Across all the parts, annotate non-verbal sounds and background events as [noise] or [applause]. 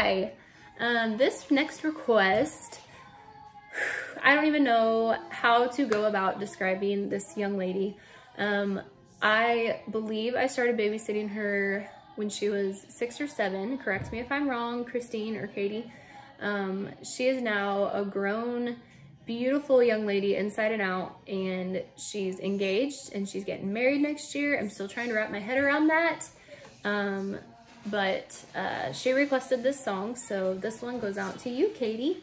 Hi. Um, this next request, [sighs] I don't even know how to go about describing this young lady. Um, I believe I started babysitting her when she was six or seven. Correct me if I'm wrong, Christine or Katie. Um, she is now a grown, beautiful young lady inside and out, and she's engaged and she's getting married next year. I'm still trying to wrap my head around that. Um, but uh, she requested this song, so this one goes out to you, Katie.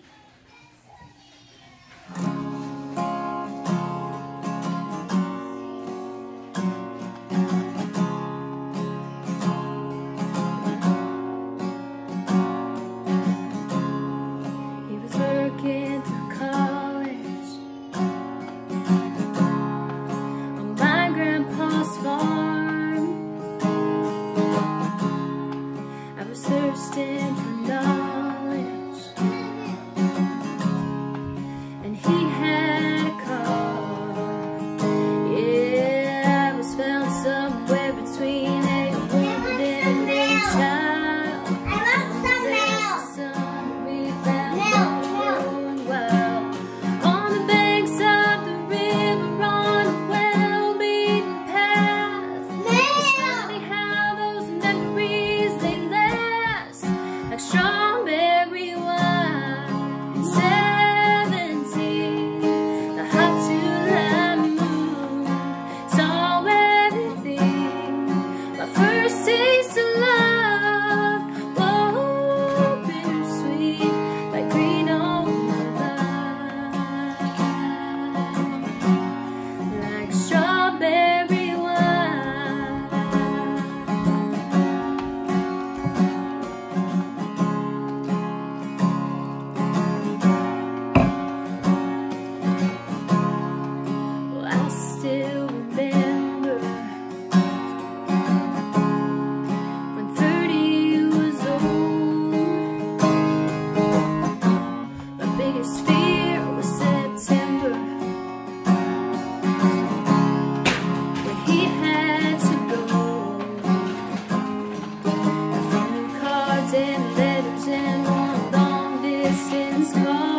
come.